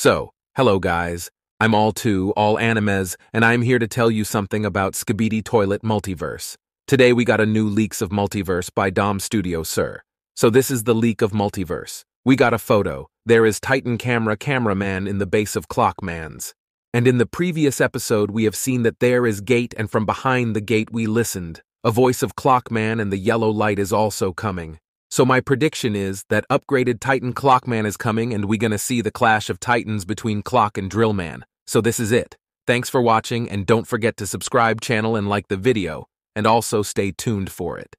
So, hello guys. I'm All 2, All Animes, and I'm here to tell you something about Skibidi Toilet Multiverse. Today we got a new leaks of Multiverse by Dom Studio Sir. So this is the leak of Multiverse. We got a photo. There is Titan Camera Cameraman in the base of Clockman's. And in the previous episode we have seen that there is gate and from behind the gate we listened. A voice of Clockman and the yellow light is also coming. So my prediction is that upgraded Titan Clockman is coming and we gonna see the clash of titans between Clock and Drillman. So this is it. Thanks for watching and don't forget to subscribe channel and like the video, and also stay tuned for it.